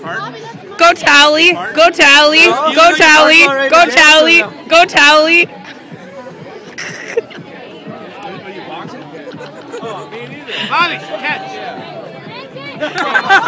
Go tally. Go tally. Go tally. Go tally. Go tally. Bobby, catch.